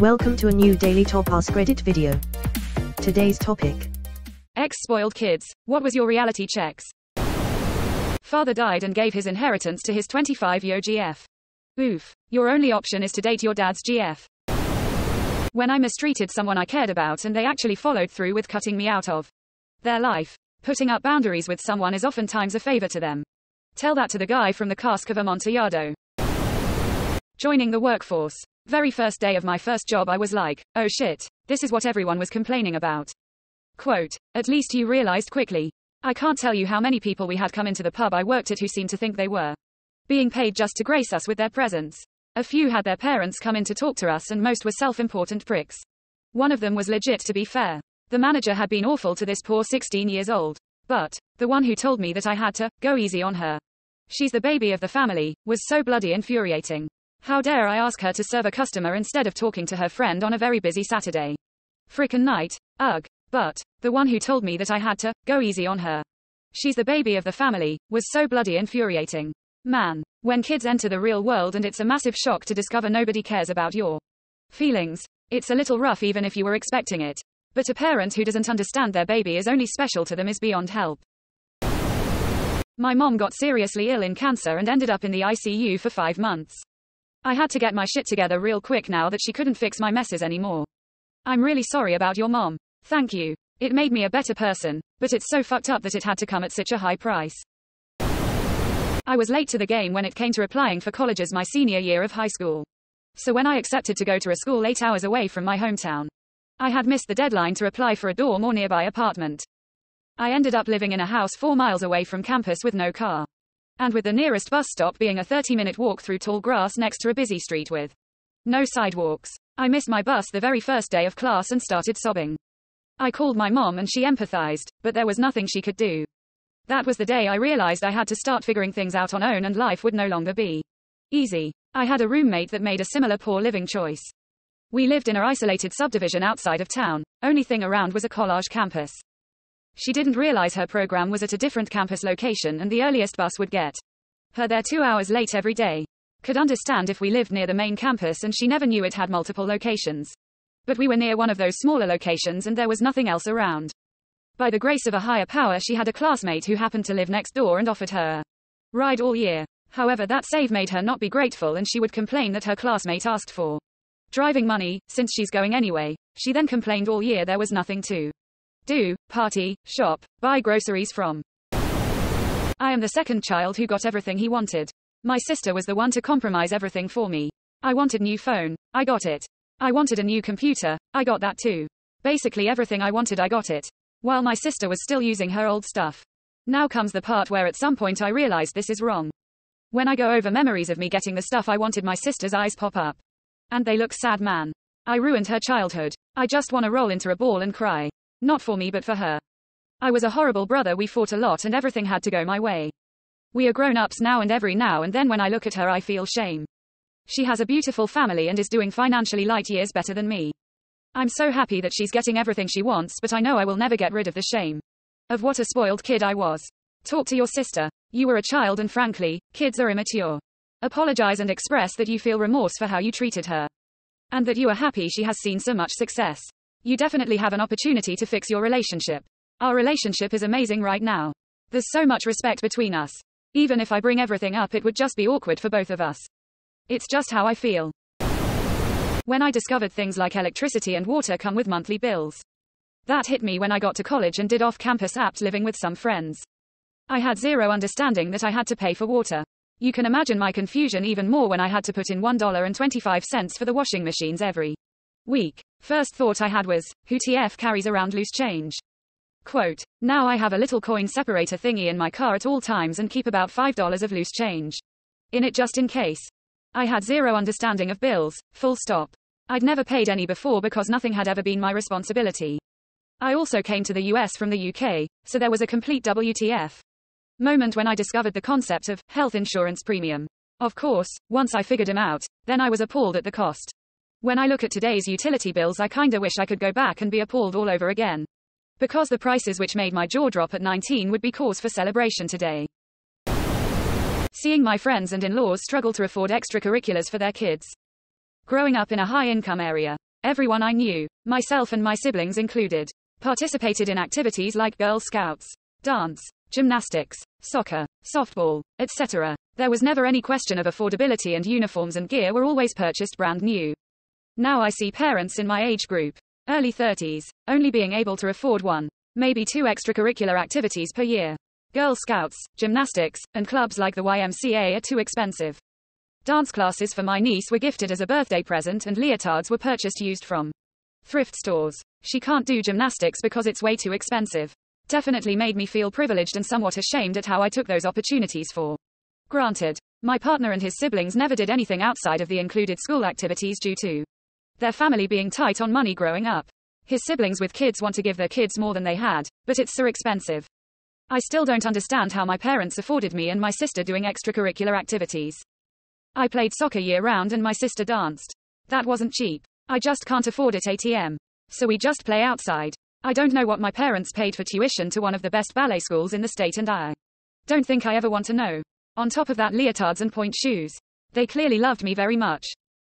Welcome to a new Daily Top Ask video. Today's topic Ex spoiled kids, what was your reality checks? Father died and gave his inheritance to his 25 year GF. Oof. Your only option is to date your dad's GF. When I mistreated someone I cared about and they actually followed through with cutting me out of their life. Putting up boundaries with someone is oftentimes a favor to them. Tell that to the guy from the cask of Amontillado. Joining the workforce. Very first day of my first job I was like, oh shit, this is what everyone was complaining about. Quote, at least you realized quickly. I can't tell you how many people we had come into the pub I worked at who seemed to think they were being paid just to grace us with their presence. A few had their parents come in to talk to us and most were self-important pricks. One of them was legit to be fair. The manager had been awful to this poor 16 years old. But, the one who told me that I had to go easy on her. She's the baby of the family, was so bloody infuriating. How dare I ask her to serve a customer instead of talking to her friend on a very busy Saturday? Frickin' night. Ugh. But, the one who told me that I had to go easy on her. She's the baby of the family, was so bloody infuriating. Man. When kids enter the real world and it's a massive shock to discover nobody cares about your feelings, it's a little rough even if you were expecting it. But a parent who doesn't understand their baby is only special to them is beyond help. My mom got seriously ill in cancer and ended up in the ICU for five months. I had to get my shit together real quick now that she couldn't fix my messes anymore. I'm really sorry about your mom. Thank you. It made me a better person, but it's so fucked up that it had to come at such a high price. I was late to the game when it came to applying for colleges my senior year of high school. So when I accepted to go to a school eight hours away from my hometown, I had missed the deadline to apply for a dorm or nearby apartment. I ended up living in a house four miles away from campus with no car. And with the nearest bus stop being a 30 minute walk through tall grass next to a busy street with no sidewalks. I missed my bus the very first day of class and started sobbing. I called my mom and she empathized, but there was nothing she could do. That was the day I realized I had to start figuring things out on own and life would no longer be easy. I had a roommate that made a similar poor living choice. We lived in a isolated subdivision outside of town. Only thing around was a college campus. She didn't realize her program was at a different campus location and the earliest bus would get her there two hours late every day. Could understand if we lived near the main campus and she never knew it had multiple locations. But we were near one of those smaller locations and there was nothing else around. By the grace of a higher power she had a classmate who happened to live next door and offered her a ride all year. However that save made her not be grateful and she would complain that her classmate asked for driving money, since she's going anyway. She then complained all year there was nothing to do, party, shop, buy groceries from. I am the second child who got everything he wanted. My sister was the one to compromise everything for me. I wanted new phone, I got it. I wanted a new computer, I got that too. Basically everything I wanted I got it. While my sister was still using her old stuff. Now comes the part where at some point I realized this is wrong. When I go over memories of me getting the stuff I wanted my sister's eyes pop up. And they look sad man. I ruined her childhood. I just wanna roll into a ball and cry. Not for me but for her. I was a horrible brother we fought a lot and everything had to go my way. We are grown-ups now and every now and then when I look at her I feel shame. She has a beautiful family and is doing financially light years better than me. I'm so happy that she's getting everything she wants but I know I will never get rid of the shame. Of what a spoiled kid I was. Talk to your sister. You were a child and frankly, kids are immature. Apologize and express that you feel remorse for how you treated her. And that you are happy she has seen so much success. You definitely have an opportunity to fix your relationship. Our relationship is amazing right now. There's so much respect between us. Even if I bring everything up, it would just be awkward for both of us. It's just how I feel. When I discovered things like electricity and water come with monthly bills. That hit me when I got to college and did off campus apt living with some friends. I had zero understanding that I had to pay for water. You can imagine my confusion even more when I had to put in $1.25 for the washing machines every week. First thought I had was, who TF carries around loose change? Quote, now I have a little coin separator thingy in my car at all times and keep about $5 of loose change in it just in case. I had zero understanding of bills, full stop. I'd never paid any before because nothing had ever been my responsibility. I also came to the US from the UK, so there was a complete WTF moment when I discovered the concept of health insurance premium. Of course, once I figured him out, then I was appalled at the cost. When I look at today's utility bills, I kinda wish I could go back and be appalled all over again. Because the prices which made my jaw drop at 19 would be cause for celebration today. Seeing my friends and in laws struggle to afford extracurriculars for their kids. Growing up in a high income area, everyone I knew, myself and my siblings included, participated in activities like Girl Scouts, dance, gymnastics, soccer, softball, etc. There was never any question of affordability and uniforms and gear were always purchased brand new. Now I see parents in my age group, early 30s, only being able to afford one, maybe two extracurricular activities per year. Girl Scouts, gymnastics, and clubs like the YMCA are too expensive. Dance classes for my niece were gifted as a birthday present and leotards were purchased used from thrift stores. She can't do gymnastics because it's way too expensive. Definitely made me feel privileged and somewhat ashamed at how I took those opportunities for granted. My partner and his siblings never did anything outside of the included school activities due to their family being tight on money growing up. His siblings with kids want to give their kids more than they had, but it's so expensive. I still don't understand how my parents afforded me and my sister doing extracurricular activities. I played soccer year round and my sister danced. That wasn't cheap. I just can't afford it ATM. So we just play outside. I don't know what my parents paid for tuition to one of the best ballet schools in the state and I don't think I ever want to know. On top of that leotards and pointe shoes. They clearly loved me very much.